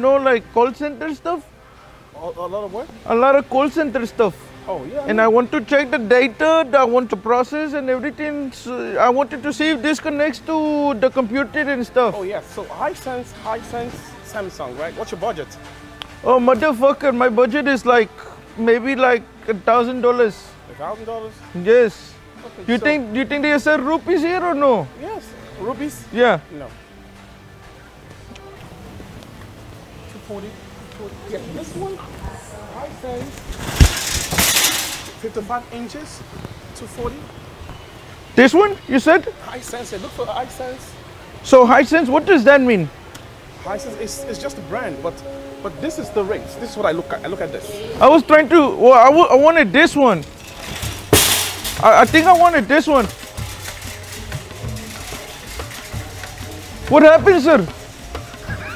know, like call center stuff. A, a lot of work? A lot of call center stuff. Oh, yeah. And I want to check the data, that I want to process and everything. So I wanted to see if this connects to the computer and stuff. Oh, yeah. So Hisense, Hisense, Samsung, right? What's your budget? Oh, motherfucker, my budget is like maybe like a thousand dollars. A thousand dollars? Yes. Okay, Do you so- think do you think they sell rupees here or no? Yes. Rupees? Yeah. No. 240. 240. Yeah, this one, Hisense, 55 inches, 240. This one you said? Hisense, look for Hisense. So Hisense, what does that mean? Hisense is, it's just a brand, but but this is the rates. This is what I look at. I look at this. I was trying to. Well, I, I wanted this one. I, I think I wanted this one. What happened, sir?